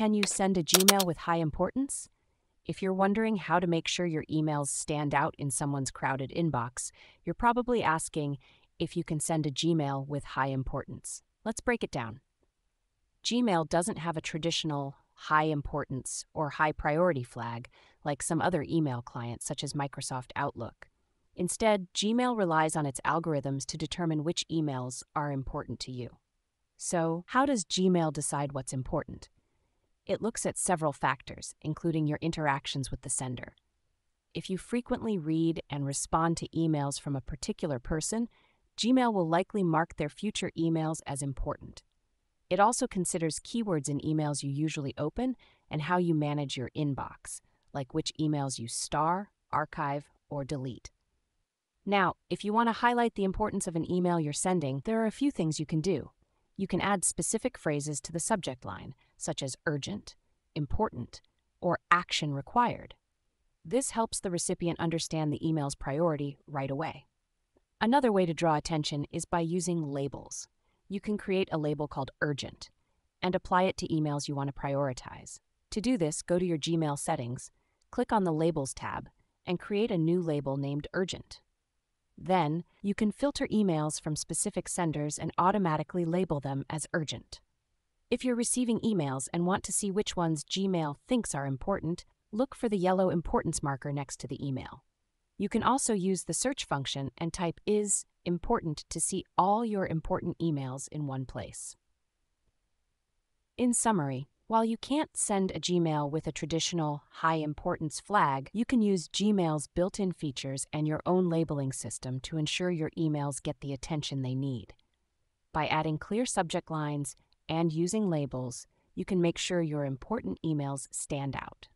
Can you send a Gmail with high importance? If you're wondering how to make sure your emails stand out in someone's crowded inbox, you're probably asking if you can send a Gmail with high importance. Let's break it down. Gmail doesn't have a traditional high importance or high priority flag like some other email clients, such as Microsoft Outlook. Instead, Gmail relies on its algorithms to determine which emails are important to you. So, how does Gmail decide what's important? It looks at several factors, including your interactions with the sender. If you frequently read and respond to emails from a particular person, Gmail will likely mark their future emails as important. It also considers keywords in emails you usually open and how you manage your inbox, like which emails you star, archive, or delete. Now, if you want to highlight the importance of an email you're sending, there are a few things you can do. You can add specific phrases to the subject line, such as urgent, important, or action required. This helps the recipient understand the email's priority right away. Another way to draw attention is by using labels you can create a label called Urgent and apply it to emails you want to prioritize. To do this, go to your Gmail settings, click on the Labels tab, and create a new label named Urgent. Then, you can filter emails from specific senders and automatically label them as urgent. If you're receiving emails and want to see which ones Gmail thinks are important, look for the yellow importance marker next to the email. You can also use the search function and type is important to see all your important emails in one place. In summary, while you can't send a Gmail with a traditional high importance flag, you can use Gmail's built in features and your own labeling system to ensure your emails get the attention they need. By adding clear subject lines and using labels, you can make sure your important emails stand out.